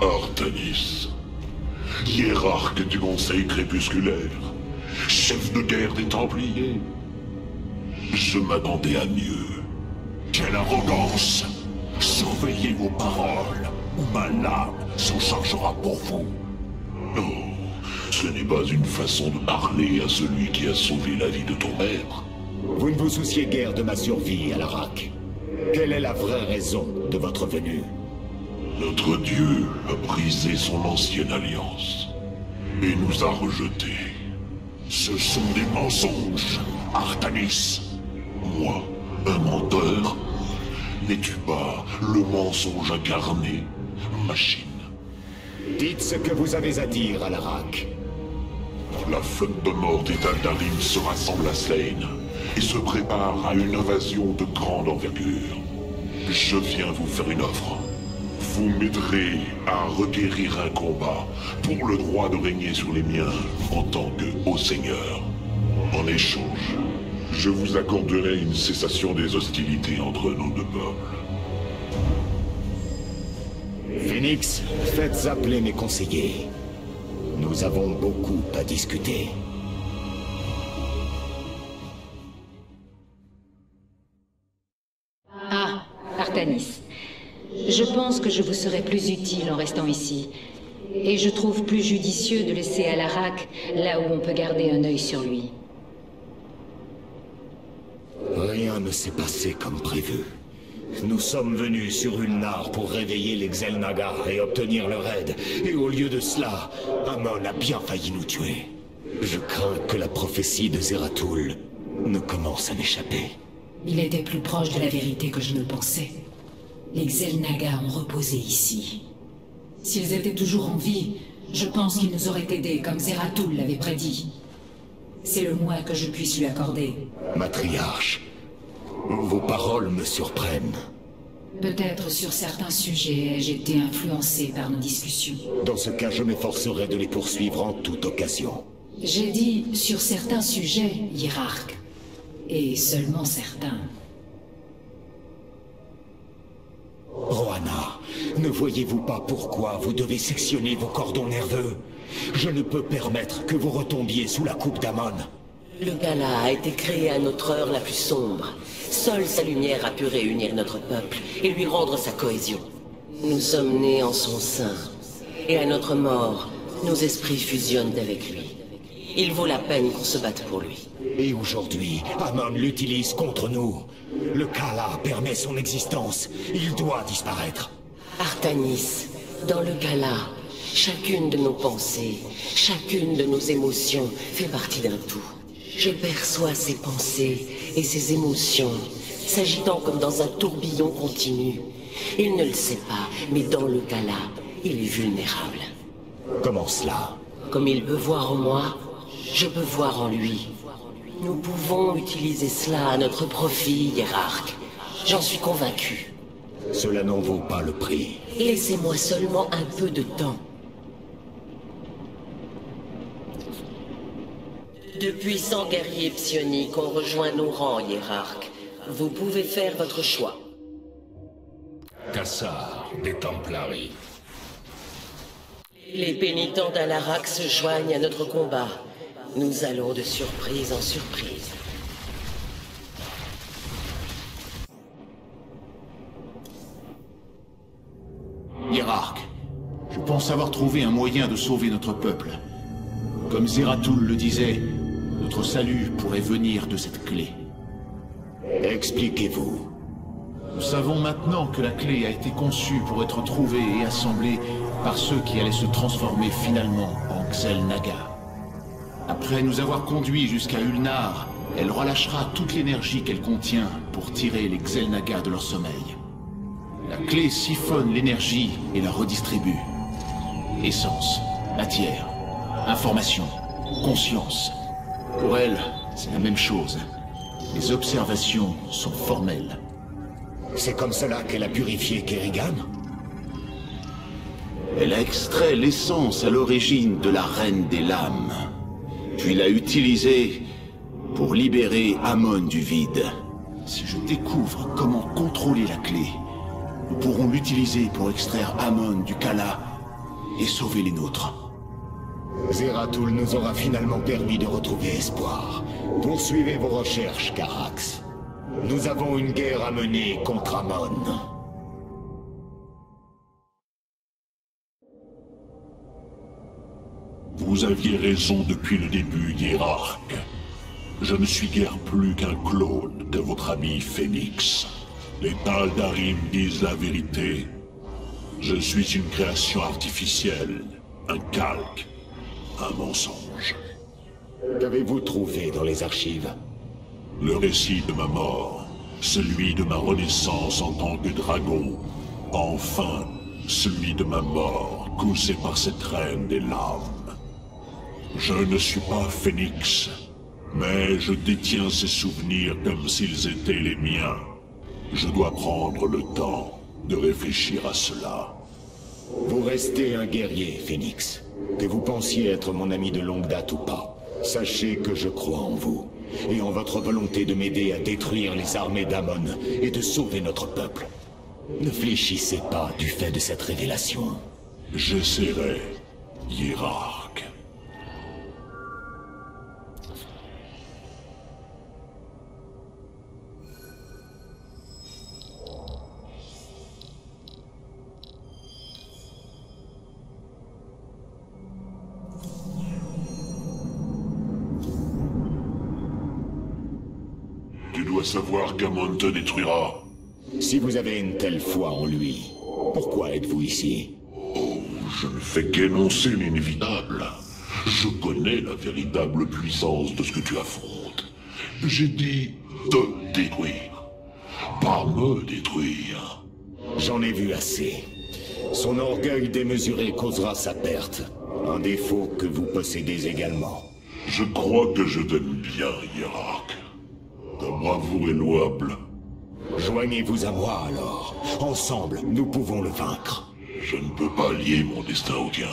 Artanis, hiérarque du Conseil crépusculaire, chef de guerre des Templiers. Je m'attendais à mieux. Quelle arrogance Surveillez vos paroles, ou ma lame s'en chargera pour vous. Non, ce n'est pas une façon de parler à celui qui a sauvé la vie de ton père. Vous ne vous souciez guère de ma survie, Alarak. Quelle est la vraie raison de votre venue? Notre Dieu a brisé son ancienne alliance et nous a rejetés. Ce sont des mensonges, Artanis. Moi, un menteur N'es-tu pas le mensonge incarné, machine? Dites ce que vous avez à dire, Alarak. La flotte de mort des Daldarim se rassemble à Slane et se prépare à une invasion de grande envergure. Je viens vous faire une offre. Vous m'aiderez à requérir un combat pour le droit de régner sur les miens en tant que haut seigneur. En échange, je vous accorderai une cessation des hostilités entre nos deux peuples. Phoenix, faites appeler mes conseillers. Nous avons beaucoup à discuter. Ah, Artanis. Je pense que je vous serai plus utile en restant ici. Et je trouve plus judicieux de laisser Alarak là où on peut garder un œil sur lui. Rien ne s'est passé comme prévu. Nous sommes venus sur Ulnar pour réveiller les Xelnaga et obtenir leur aide. Et au lieu de cela, Amon a bien failli nous tuer. Je crains que la prophétie de Zeratul ne commence à m'échapper. Il était plus proche de la vérité que je ne le pensais. Les Xelnaga ont reposé ici. S'ils étaient toujours en vie, je pense qu'ils nous auraient aidés comme Zeratul l'avait prédit. C'est le moins que je puisse lui accorder. Matriarche, vos paroles me surprennent. Peut-être sur certains sujets ai-je été influencé par nos discussions. Dans ce cas, je m'efforcerai de les poursuivre en toute occasion. J'ai dit sur certains sujets, hiérarque. Et seulement certains. Rohanna, ne voyez-vous pas pourquoi vous devez sectionner vos cordons nerveux? Je ne peux permettre que vous retombiez sous la coupe d'Amon. Le Gala a été créé à notre heure la plus sombre. Seule sa lumière a pu réunir notre peuple et lui rendre sa cohésion. Nous sommes nés en son sein. Et à notre mort, nos esprits fusionnent avec lui. Il vaut la peine qu'on se batte pour lui. Et aujourd'hui, Amon l'utilise contre nous. Le Kala permet son existence. Il doit disparaître. Artanis, dans le Gala, chacune de nos pensées, chacune de nos émotions fait partie d'un tout. Je perçois ses pensées et ses émotions s'agitant comme dans un tourbillon continu. Il ne le sait pas, mais dans le Gala, il est vulnérable. Comment cela? Comme il peut voir en moi, je peux voir en lui. Nous pouvons utiliser cela à notre profit, hiérarque. J'en suis convaincu. Cela n'en vaut pas le prix. Laissez-moi seulement un peu de temps. De puissants guerriers psioniques ont rejoint nos rangs, hiérarque. Vous pouvez faire votre choix. Kassar des Templaris. Les pénitents d'Alarak se joignent à notre combat. Nous allons de surprise en surprise. Hiérarque, je pense avoir trouvé un moyen de sauver notre peuple. Comme Zeratul le disait, notre salut pourrait venir de cette clé. Expliquez-vous. Nous savons maintenant que la clé a été conçue pour être trouvée et assemblée par ceux qui allaient se transformer finalement en Xel Naga. Après nous avoir conduits jusqu'à Ulnar, elle relâchera toute l'énergie qu'elle contient pour tirer les Xel Naga de leur sommeil. La clé siphonne l'énergie et la redistribue. Essence, matière, information, conscience. Pour elle, c'est la même chose. Les observations sont formelles. C'est comme cela qu'elle a purifié Kerrigan Elle a extrait l'essence à l'origine de la Reine des Lames, puis l'a utilisée pour libérer Amon du vide. Si je découvre comment contrôler la clé, nous pourrons l'utiliser pour extraire Amon du Kala et sauver les nôtres. Zeratul nous aura finalement permis de retrouver espoir. Poursuivez vos recherches, Carax. Nous avons une guerre à mener contre Amon. Vous aviez raison depuis le début, hiérarque. Je ne suis guère plus qu'un clone de votre ami Phoenix. Les Taldarim disent la vérité. Je suis une création artificielle, un calque, un mensonge. Qu'avez-vous trouvé dans les archives? Le récit de ma mort, celui de ma renaissance en tant que dragon, enfin, celui de ma mort causée par cette reine des lames. Je ne suis pas Phénix, mais je détiens ces souvenirs comme s'ils étaient les miens. Je dois prendre le temps de réfléchir à cela. Vous restez un guerrier, Phoenix. Que vous pensiez être mon ami de longue date ou pas. Sachez que je crois en vous, et en votre volonté de m'aider à détruire les armées d'Amon et de sauver notre peuple. Ne fléchissez pas du fait de cette révélation. J'essaierai, hiérarque. Savoir qu'Amon te détruira. Si vous avez une telle foi en lui, pourquoi êtes-vous ici? Oh, je ne fais qu'énoncer l'inévitable. Je connais la véritable puissance de ce que tu affrontes. J'ai dit te détruire, pas me détruire. J'en ai vu assez. Son orgueil démesuré causera sa perte. Un défaut que vous possédez également. Je crois que je t'aime bien, hiérarque. Bravoure est louable. Joignez-vous à moi alors. Ensemble, nous pouvons le vaincre. Je ne peux pas lier mon destin au tien.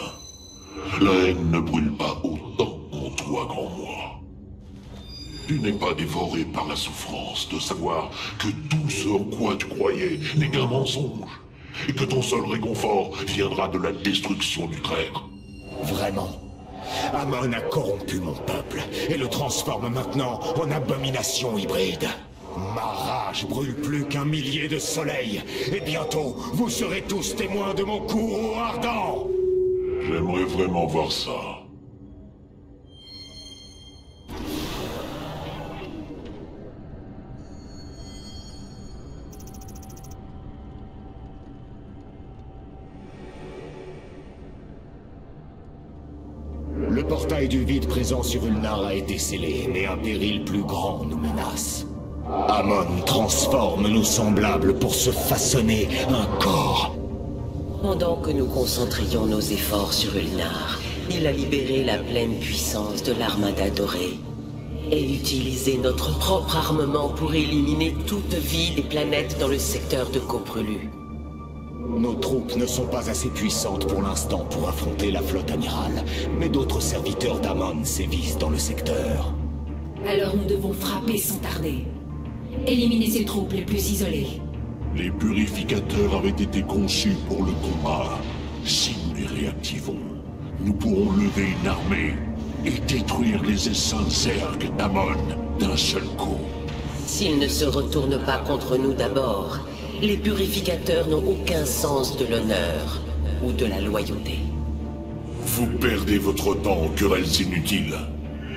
La haine ne brûle pas autant en toi qu'en moi. Tu n'es pas dévoré par la souffrance de savoir que tout ce en quoi tu croyais n'est qu'un mensonge, et que ton seul réconfort viendra de la destruction du traître. Vraiment Amon a corrompu mon peuple et le transforme maintenant en abomination hybride. Ma rage brûle plus qu'un millier de soleils, et bientôt vous serez tous témoins de mon courroux ardent J'aimerais vraiment voir ça. Du vide présent sur Ulnar a été scellé, mais un péril plus grand nous menace. Amon transforme nos semblables pour se façonner un corps. Pendant que nous concentrions nos efforts sur Ulnar, il a libéré la pleine puissance de l'armada dorée et utilisé notre propre armement pour éliminer toute vie des planètes dans le secteur de Coprelu. Nos troupes ne sont pas assez puissantes pour l'instant pour affronter la flotte amirale, mais d'autres serviteurs d'Amon sévissent dans le secteur. Alors nous devons frapper sans tarder. Éliminer ces troupes les plus isolées. Les purificateurs avaient été conçus pour le combat. Si nous les réactivons, nous pourrons lever une armée et détruire les essences Zerg d'Amon d'un seul coup. S'ils ne se retournent pas contre nous d'abord, les purificateurs n'ont aucun sens de l'honneur ou de la loyauté. Vous perdez votre temps en querelles inutiles.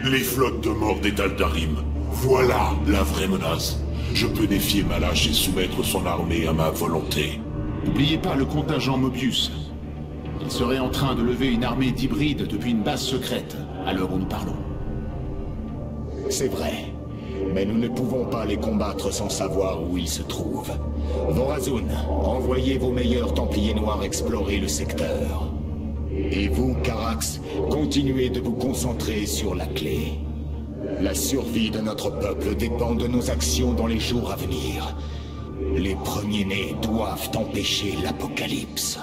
Les flottes de mort des Taldarim, voilà la vraie menace. Je peux défier Malach et soumettre son armée à ma volonté. N'oubliez pas le contingent Mobius. Il serait en train de lever une armée d'hybrides depuis une base secrète, à l'heure où nous parlons. C'est vrai. Mais nous ne pouvons pas les combattre sans savoir où ils se trouvent. Vorazun, envoyez vos meilleurs Templiers Noirs explorer le secteur. Et vous, Carax, continuez de vous concentrer sur la clé. La survie de notre peuple dépend de nos actions dans les jours à venir. Les premiers-nés doivent empêcher l'apocalypse.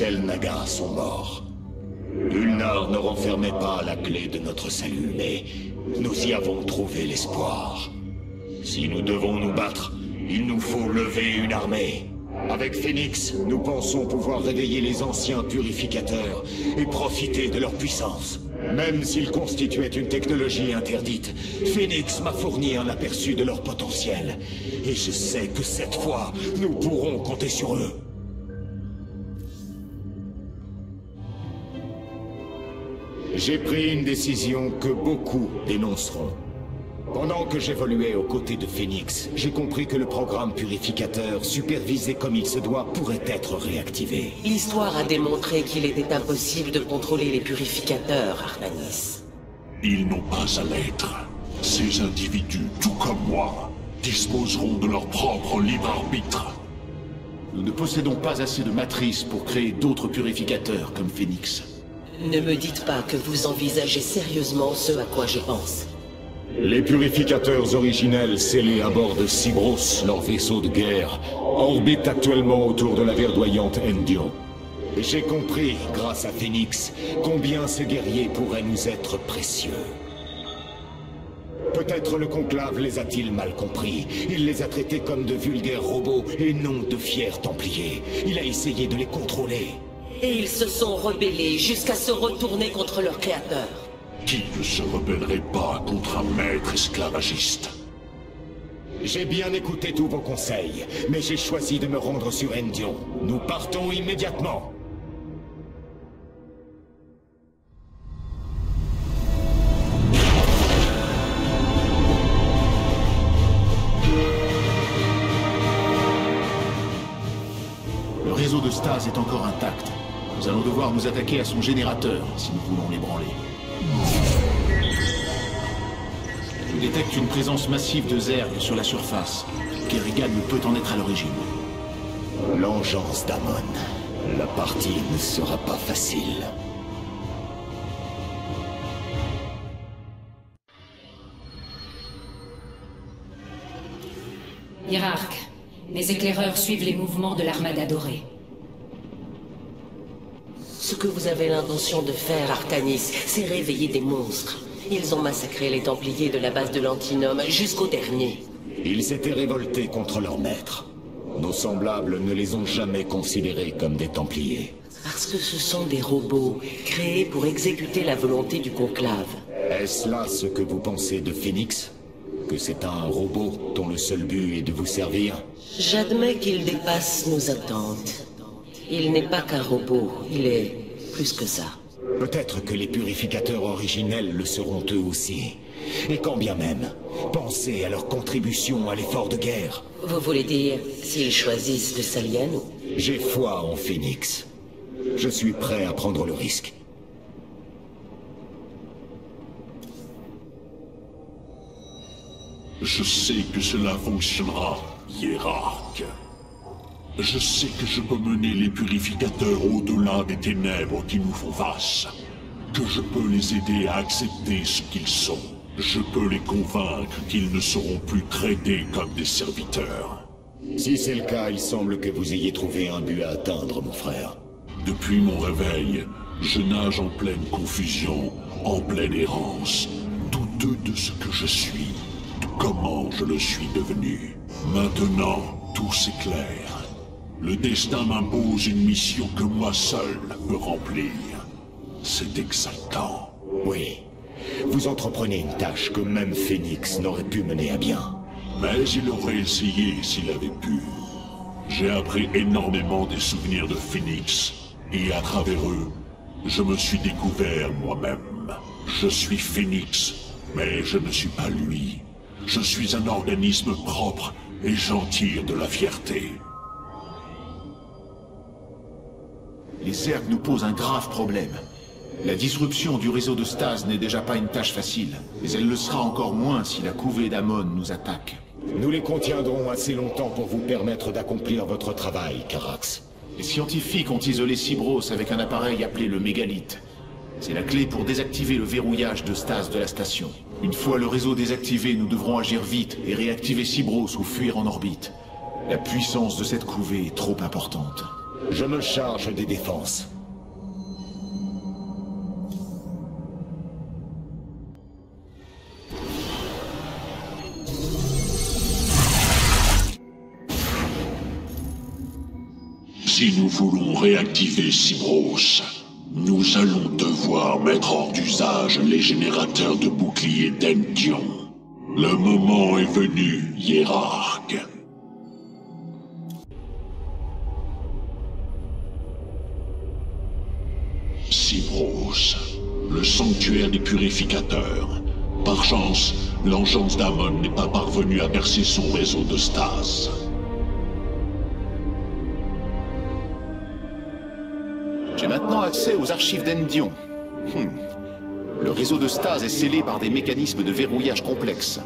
Les Xel'Naga sont morts. Ulnar ne renfermait pas la clé de notre salut, mais nous y avons trouvé l'espoir. Si nous devons nous battre, il nous faut lever une armée. Avec Phoenix, nous pensons pouvoir réveiller les anciens purificateurs et profiter de leur puissance. Même s'ils constituaient une technologie interdite, Phoenix m'a fourni un aperçu de leur potentiel. Et je sais que cette fois, nous pourrons compter sur eux. J'ai pris une décision que beaucoup dénonceront. Pendant que j'évoluais aux côtés de Phoenix, j'ai compris que le programme purificateur, supervisé comme il se doit, pourrait être réactivé. L'histoire a démontré qu'il était impossible de contrôler les purificateurs, Artanis. Ils n'ont pas à l'être. Ces individus, tout comme moi, disposeront de leur propre libre arbitre. Nous ne possédons pas assez de matrices pour créer d'autres purificateurs comme Phoenix. Ne me dites pas que vous envisagez sérieusement ce à quoi je pense. Les purificateurs originels scellés à bord de Cybros, leur vaisseau de guerre, orbitent actuellement autour de la verdoyante Endion. J'ai compris, grâce à Phoenix, combien ces guerriers pourraient nous être précieux. Peut-être le conclave les a-t-il mal compris. Il les a traités comme de vulgaires robots et non de fiers templiers. Il a essayé de les contrôler. Et ils se sont rebellés jusqu'à se retourner contre leur créateur. Qui ne se rebellerait pas contre un maître esclavagiste? J'ai bien écouté tous vos conseils, mais j'ai choisi de me rendre sur Endion. Nous partons immédiatement. Le réseau de Stase est encore. Nous allons devoir nous attaquer à son générateur si nous voulons l'ébranler. Je détecte une présence massive de Zerg sur la surface. Kerrigan ne peut en être à l'origine. L'engeance d'Amon. La partie ne sera pas facile. Hiérarque, les éclaireurs suivent les mouvements de l'armada dorée. Ce que vous avez l'intention de faire, Artanis, c'est réveiller des monstres. Ils ont massacré les Templiers de la base de l'Antinome jusqu'au dernier. Ils s'étaient révoltés contre leur maître. Nos semblables ne les ont jamais considérés comme des Templiers. Parce que ce sont des robots, créés pour exécuter la volonté du conclave. Est-ce là ce que vous pensez de Phoenix? Que c'est un robot dont le seul but est de vous servir? J'admets qu'il dépasse nos attentes. Il n'est pas qu'un robot, il est plus que ça. Peut-être que les purificateurs originels le seront eux aussi. Et quand bien même, pensez à leur contribution à l'effort de guerre. Vous voulez dire s'ils choisissent de s'allier nous? J'ai foi en Phoenix. Je suis prêt à prendre le risque. Je sais que cela fonctionnera, hiérarque. Je sais que je peux mener les purificateurs au-delà des ténèbres qui nous font face. Que je peux les aider à accepter ce qu'ils sont. Je peux les convaincre qu'ils ne seront plus traités comme des serviteurs. Si c'est le cas, il semble que vous ayez trouvé un but à atteindre, mon frère. Depuis mon réveil, je nage en pleine confusion, en pleine errance, douteux de ce que je suis, de comment je le suis devenu. Maintenant, tout s'éclaire. Le destin m'impose une mission que moi seul peux remplir. C'est exaltant. Oui. Vous entreprenez une tâche que même Phoenix n'aurait pu mener à bien. Mais il aurait essayé s'il avait pu. J'ai appris énormément des souvenirs de Phoenix, et à travers eux, je me suis découvert moi-même. Je suis Phoenix, mais je ne suis pas lui. Je suis un organisme propre et j'en tire de la fierté. Les Zerg nous posent un grave problème. La disruption du réseau de Stase n'est déjà pas une tâche facile, mais elle le sera encore moins si la couvée d'Amon nous attaque. Nous les contiendrons assez longtemps pour vous permettre d'accomplir votre travail, Carax. Les scientifiques ont isolé Cybros avec un appareil appelé le mégalith. C'est la clé pour désactiver le verrouillage de stase de la station. Une fois le réseau désactivé, nous devrons agir vite et réactiver Cybros ou fuir en orbite. La puissance de cette couvée est trop importante. Je me charge des défenses. Si nous voulons réactiver Cybros, nous allons devoir mettre hors d'usage les générateurs de boucliers d'Ention. Le moment est venu, hiérarque. Sanctuaire des purificateurs. Par chance, l'engeance d'Amon n'est pas parvenue à percer son réseau de stase. J'ai maintenant accès aux archives d'Endion. Hmm. Le réseau de stase est scellé par des mécanismes de verrouillage complexes.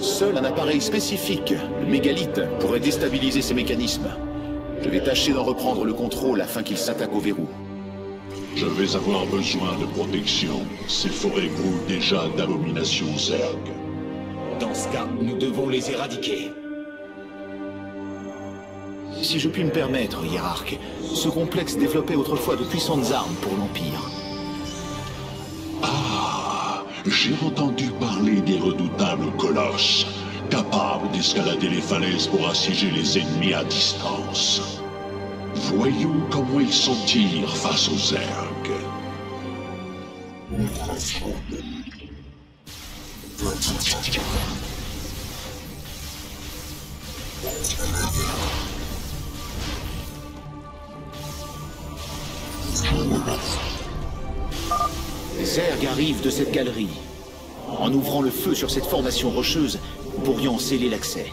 Seul un appareil spécifique, le mégalith, pourrait déstabiliser ces mécanismes. Je vais tâcher d'en reprendre le contrôle afin qu'il s'attaque au verrou. Je vais avoir besoin de protection. Ces forêts grouillent déjà d'abominations Zerg. Dans ce cas, nous devons les éradiquer. Si je puis me permettre, hiérarque, ce complexe développait autrefois de puissantes armes pour l'Empire. Ah, j'ai entendu parler des redoutables colosses, capables d'escalader les falaises pour assiéger les ennemis à distance. Voyons comment ils s'en tirent face aux Zerg. Zerg arrivent de cette galerie. En ouvrant le feu sur cette formation rocheuse, nous pourrions sceller l'accès.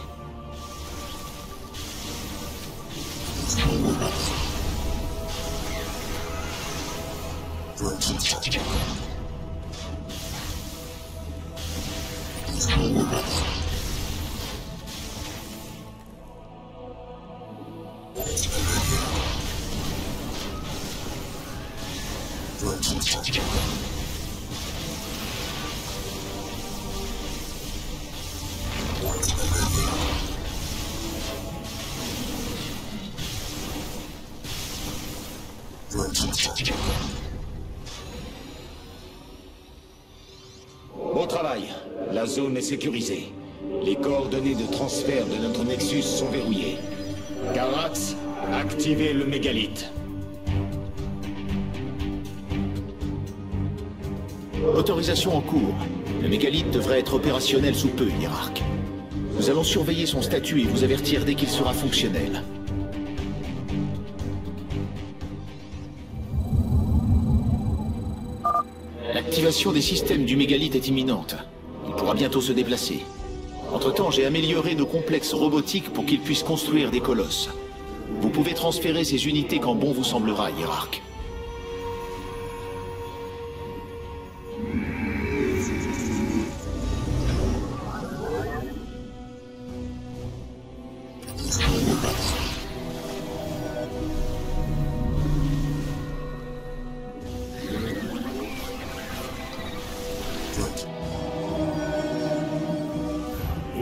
Sécurisée. Les coordonnées de transfert de notre Nexus sont verrouillées. Carax, activez le mégalith. Autorisation en cours. Le mégalith devrait être opérationnel sous peu, hiérarque. Nous allons surveiller son statut et vous avertir dès qu'il sera fonctionnel. L'activation des systèmes du mégalith est imminente. Pourra bientôt se déplacer. Entre-temps, j'ai amélioré nos complexes robotiques pour qu'ils puissent construire des colosses. Vous pouvez transférer ces unités quand bon vous semblera, hiérarque.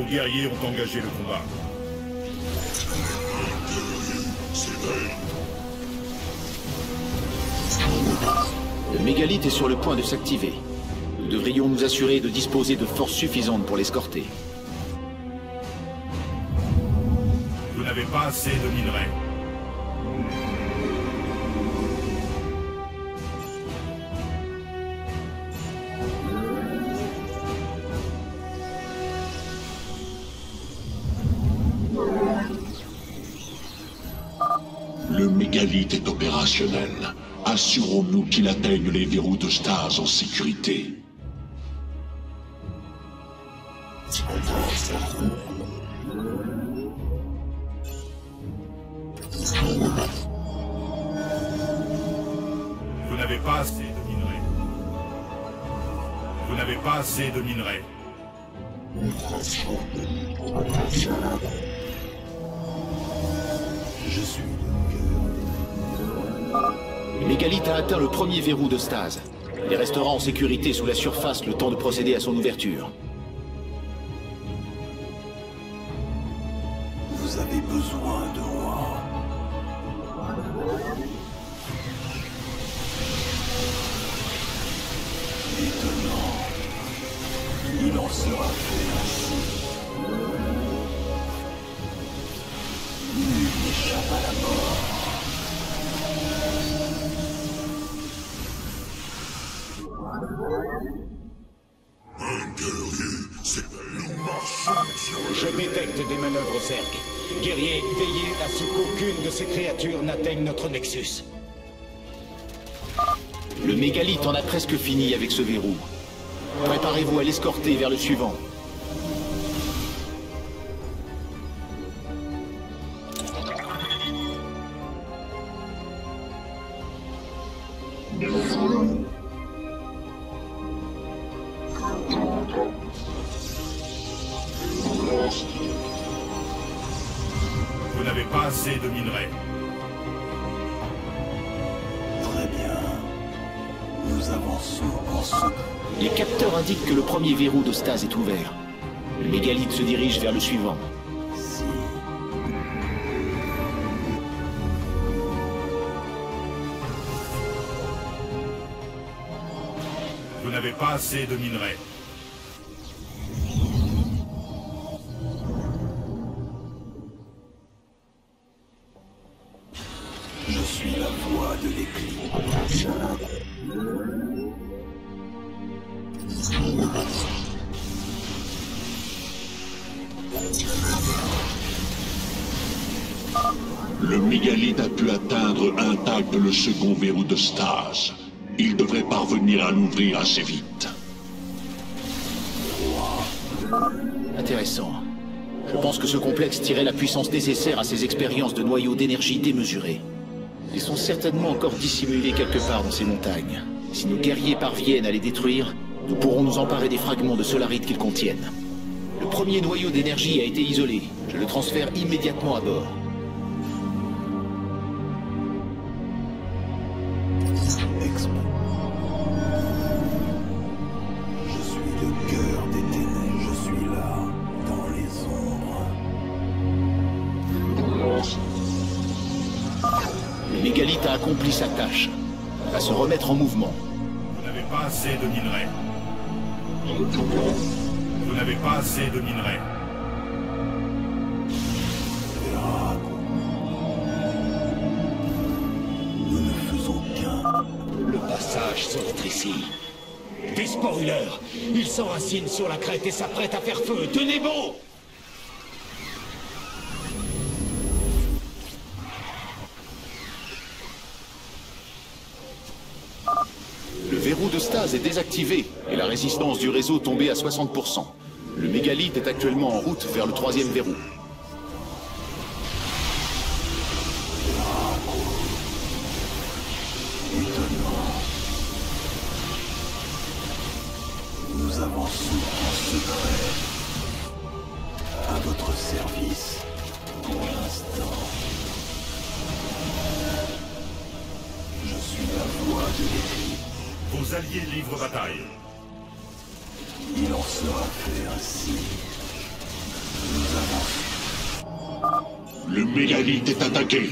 Vos guerriers ont engagé le combat. Le mégalith est sur le point de s'activer. Nous devrions nous assurer de disposer de forces suffisantes pour l'escorter. Vous n'avez pas assez de minerais. Assurons-nous qu'il atteigne les verrous de stase en sécurité. Vous n'avez pas assez de minerais. Vous n'avez pas assez de minerais. Je suis. Le mégalith a atteint le premier verrou de stase. Il restera en sécurité sous la surface le temps de procéder à son ouverture. Préparez-vous à l'escorter vers le suivant. Le mégalith a pu atteindre intact le second verrou de stase. Il devrait parvenir à l'ouvrir assez vite. Intéressant. Je pense que ce complexe tirait la puissance nécessaire à ses expériences de noyaux d'énergie démesurés. Ils sont certainement encore dissimulés quelque part dans ces montagnes. Si nos guerriers parviennent à les détruire, nous pourrons nous emparer des fragments de solarite qu'ils contiennent. Le premier noyau d'énergie a été isolé. Je le transfère immédiatement à bord. Mégalith a accompli sa tâche. À se remettre en mouvement. Vous n'avez pas assez de minerais. Vous n'avez pas assez de minerais. Nous ne faisons qu'un. Le passage se rétrécit. Des spoilers Ils s'enracinent sur la crête et s'apprêtent à faire feu. Tenez bon Le stase est désactivé et la résistance du réseau tombée à 60%. Le mégalith est actuellement en route vers le troisième verrou. Nous avançons en secret. À votre service. Pour l'instant. Je suis la voix de Vos alliés livrent bataille. Il en sera fait ainsi. Nous avançons. Le mégalith est attaqué.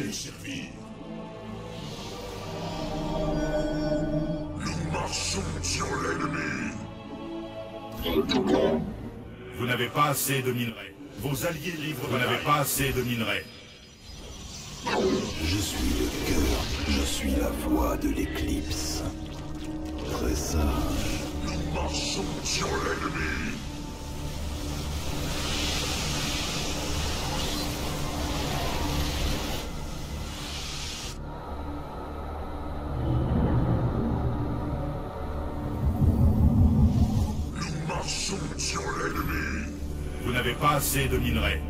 Nous marchons sur l'ennemi. Vous n'avez pas assez de minerais. Vos alliés livrent Vous n'avez pas assez de minerais. Je suis le cœur. Je suis la voix de l'éclipse. Nous marchons sur l'ennemi. Nous marchons sur l'ennemi. Vous n'avez pas assez de minerais.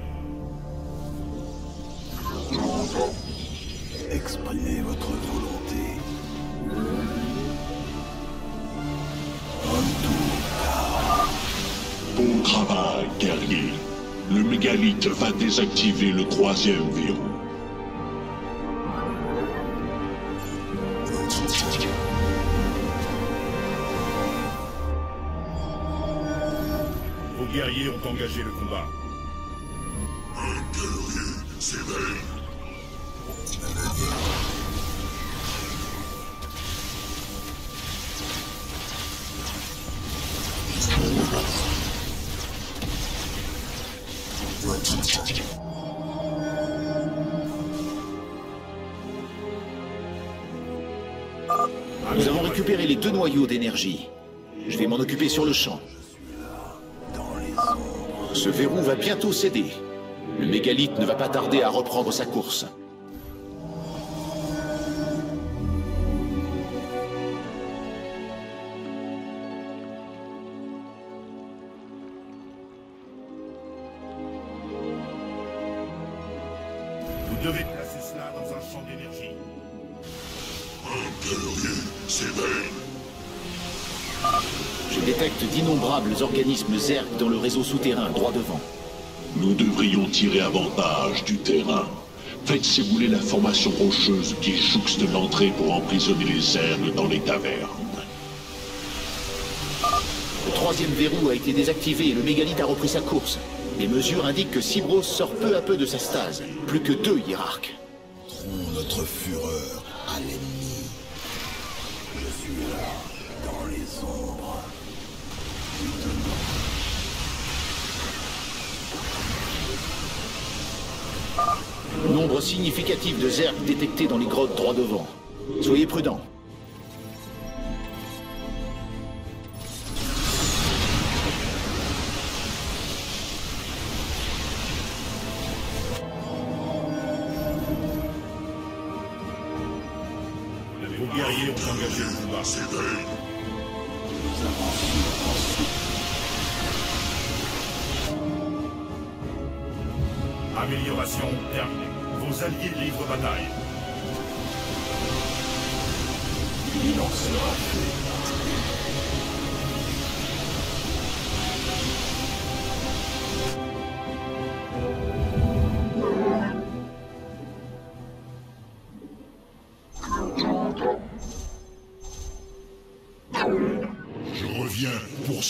Exprimez votre volonté. Travail, guerrier. Le mégalith va désactiver le troisième verrou. Vos guerriers ont engagé le combat. Un guerrier s'éveille. Je vais m'en occuper sur le champ. Ce verrou va bientôt céder. Le mégalithe ne va pas tarder à reprendre sa course. Dans le réseau souterrain droit devant. Nous devrions tirer avantage du terrain. Faites s'ébouler la formation rocheuse qui jouxte l'entrée pour emprisonner les herbes dans les tavernes. Le troisième verrou a été désactivé et le mégalithe a repris sa course. Les mesures indiquent que Cybros sort peu à peu de sa stase. Plus que deux hiérarques. Notre fureur à l'ennemi. Nombre significatif de Zerg détectés dans les grottes droit devant. Soyez prudents.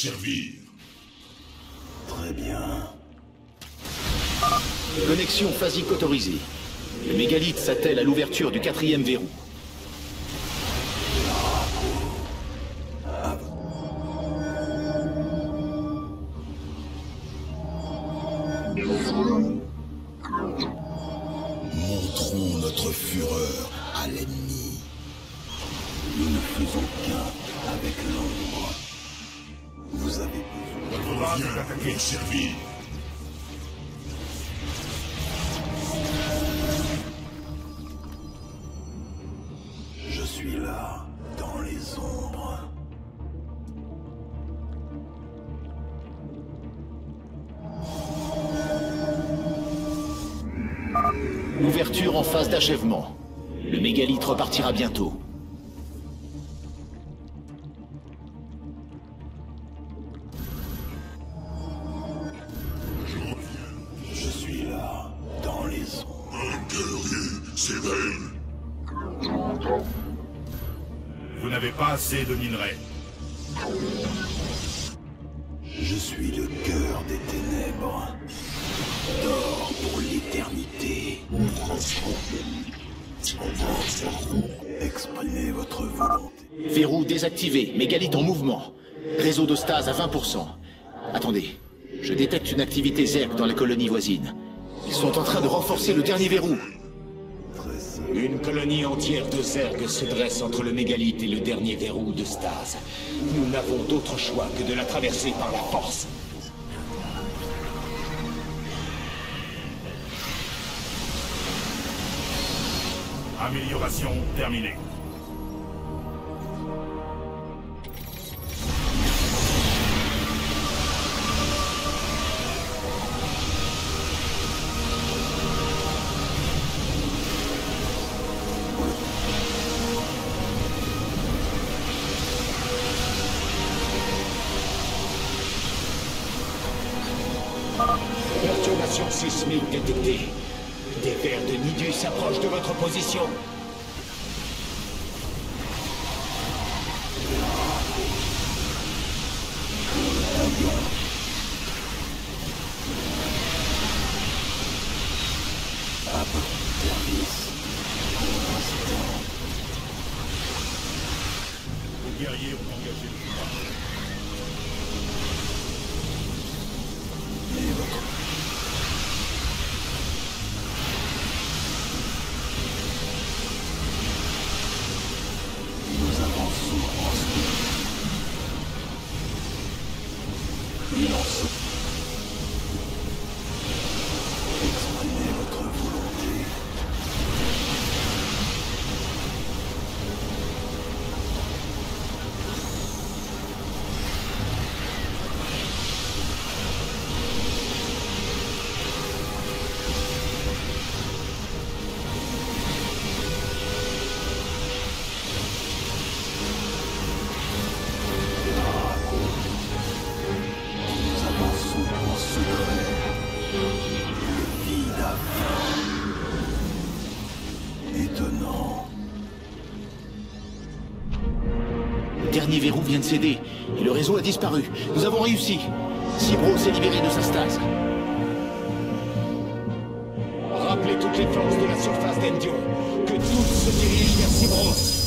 Servir. Très bien. Connexion phasique autorisée. Le mégalithe s'attelle à l'ouverture du quatrième verrou. Vous n'avez pas assez de minerais. Je suis le cœur des ténèbres. D'or pour l'éternité. Exprimez votre volonté. Verrou désactivé, mégalithe en mouvement. Réseau de stase à 20%. Attendez, je détecte une activité Zerg dans la colonie voisine. Ils sont en train de renforcer le dernier verrou. Une colonie entière de Zerg se dresse entre le mégalithe et le dernier verrou de Stase. Nous n'avons d'autre choix que de la traverser par la force. Amélioration terminée. Des vers de Nidus s'approchent de votre position. Premier verrou vient de céder, et le réseau a disparu. Nous avons réussi. Cibro s'est libéré de sa stase. Rappelez toutes les forces de la surface d'Endion que toutes se dirigent